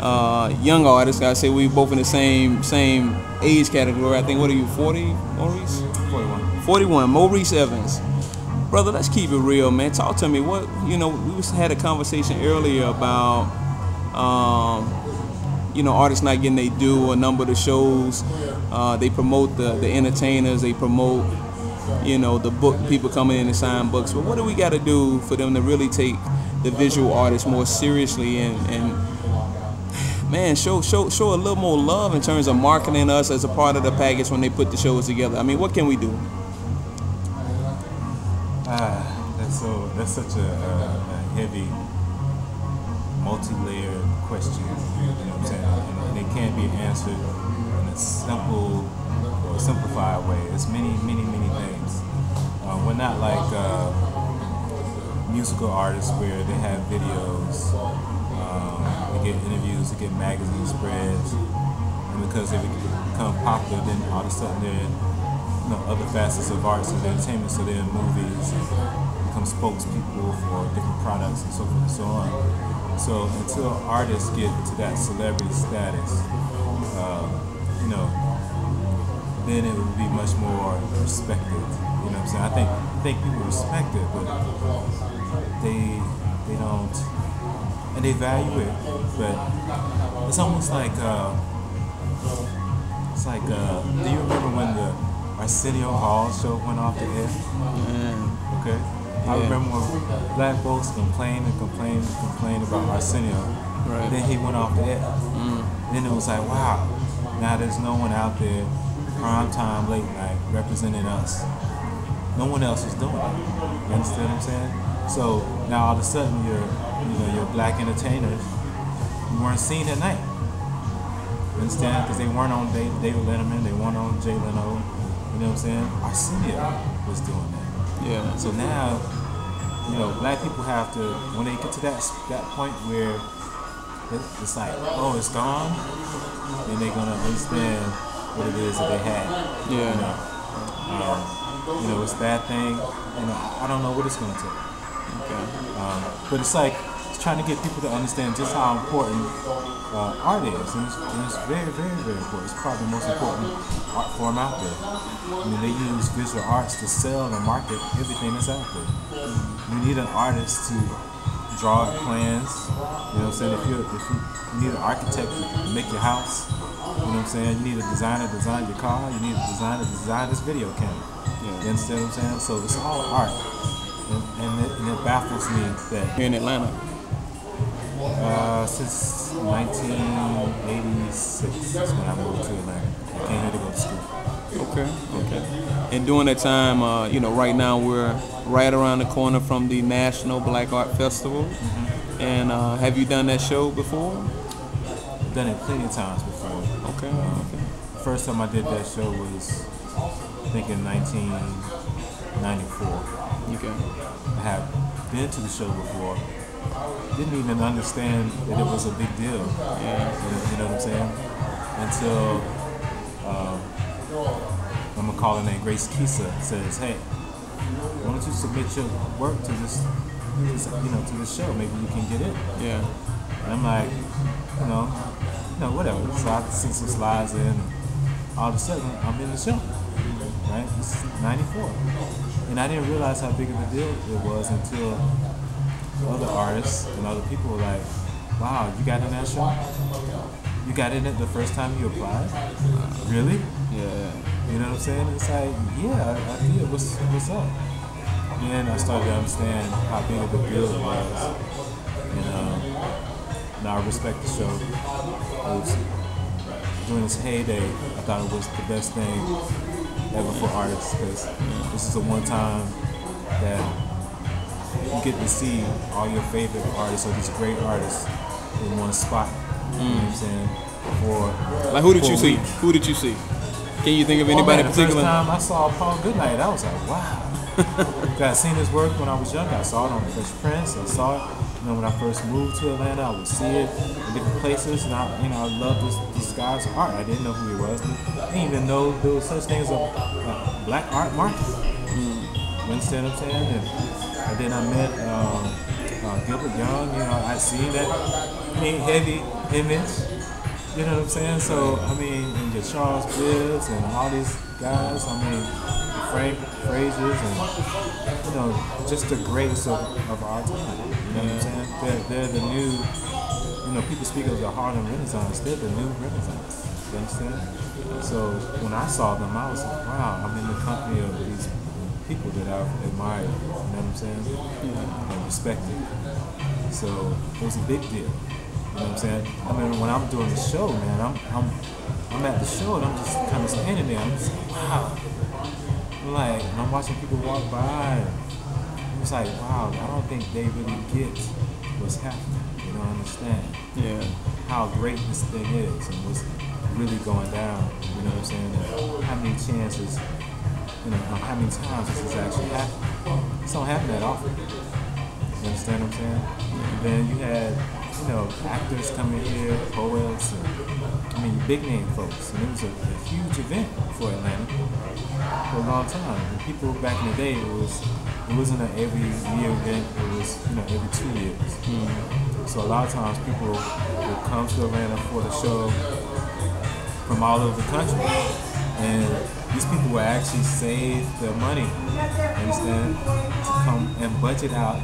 uh, young artists. I say we both in the same same age category. I think what are you, 40, Maurice? 41. 41, Maurice Evans. Brother, let's keep it real, man. Talk to me. What you know? We was, had a conversation earlier about, um, you know, artists not getting they due. A number of the shows, uh, they promote the the entertainers. They promote, you know, the book people coming in and sign books. But what do we got to do for them to really take the visual artists more seriously and and man, show show show a little more love in terms of marketing us as a part of the package when they put the shows together. I mean, what can we do? Ah, that's so. That's such a, a, heavy, multi-layered question. You know what I'm saying? And, it can't be answered in a simple or simplified way. It's many, many, many things. Uh, we're not like uh, musical artists where they have videos, um, they get interviews, they get magazine spreads, and because they become popular, then all of a sudden they're you know, other facets of arts and entertainment, so they're in movies and become spokespeople for different products and so forth and so on. So until artists get to that celebrity status, uh, you know, then it would be much more respected. You know what I'm saying? I think I think people respect it, but they value it, but it's almost like uh, it's like uh, do you remember when the Arsenio Hall show went off the air? Man, Okay. I remember when black folks complained and complained and complained about Arsenio. Right. Then he went off the air. Mm. Then it was like, wow, now there's no one out there, prime time, late night, representing us. No one else is doing it. You understand what I'm saying? So now all of a sudden your, you know, your black entertainers, you weren't seen at night. You understand? Because they weren't on David Letterman, they weren't on Jay Leno. You know what I'm saying? Arsenio was doing that. yeah. So now, you know, black people have to when they get to that that point where it's like, oh, it's gone, then they're gonna understand what it is that they had. You Yeah. know, um, you know, it's that thing, and I I don't know what it's gonna take. Okay. Um, but it's like it's trying to get people to understand just how important uh, art is, and it's, and it's very, very, very important. It's probably the most important art form out there. I mean, they use visual arts to sell and market everything that's out there. You need an artist to draw plans. You know what I'm saying? If you if you need an architect to make your house, you know what I'm saying? You need a designer to design your car. You need a designer to design this video camera. You understand what I'm saying? So it's all art. And, it, and it baffles me that Here in Atlanta. uh, since 1986 is when I moved to Atlanta. I came here to go to school. Okay. Okay. And during that time, uh, you know, right now we're right around the corner from the National Black Art Festival. And uh, have you done that show before? I've done it plenty of times before. Okay. Um, okay. First time I did that show was, I think, in 1994. Okay. I have been to the show before. Didn't even understand that it was a big deal. Yeah. You know what I'm saying? Until um, I'm gonna call her name Grace Kisa says, "Hey, why don't you submit your work to this, this you know, to this show? Maybe you can get it." Yeah. And I'm like, you know, you know, whatever. So I see some slides in. And all of a sudden, I'm in the show. Right? It's '94, and I didn't realize how big of a deal it was until other artists and other people were like, "Wow, you got in that show? You got in it the first time you applied? Really? Yeah. You know what I'm saying? It's like, yeah, I, I did. What's what's up? Then I started to understand how big of a deal it was. And um, now I respect the show. It was, during its heyday, I thought it was the best thing ever for artists because this is the one time that you get to see all your favorite artists or these great artists in one spot. You know what I'm mm. saying? For Like who did you see? Who did you see? Can you think of Oh, anybody man, in the first particular? time I saw Paul Goodnight, I was like, wow. I seen his work when I was young. I saw it on Fresh Prince. I saw it, you know, when I first moved to Atlanta. I would see it in different places, and I, you know, I loved this, this guy's art. I didn't know who he was. I didn't even know there was such thing as a, black art market. You understand what I'm saying? And, and then I met um, uh, Gilbert Young. You know, I seen that I mean, heavy image. You know what I'm saying? So I mean, your Charles Bibbs and all these guys. I mean, Frank Frazier's and you know, just the greats of, of our time. You know what I'm saying? They're, they're the new. You know, people speak of the Harlem Renaissance. They're the new Renaissance. You understand? So when I saw them, I was like, wow, I'm in the company of these people that I've admired. You know what I'm saying? And respected. So it was a big deal. You know what I'm saying? I mean, when I'm doing the show, man, I'm I'm I'm at the show and I'm just kind of standing there. I'm just like, wow. Like, and I'm watching people walk by. And it's like, wow, I don't think they really get what's happening. You don't understand Yeah. how great this thing is and what's really going down. You know what I'm saying? And how many chances, you know, how many times this has actually happened. This don't happen that often. You understand what I'm saying? And then you had, you know, actors coming here, poets, and I mean, big name folks. And it was a, a huge event for Atlanta for a long time. And people back in the day, it was it wasn't an every year event. It was you know every two years. Mm-hmm. So a lot of times people would come to Atlanta for the show from all over the country, and these people would actually save their money, understand, to come and budget out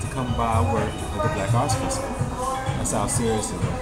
to come buy work at the Black Arts Festival. That's how serious it was.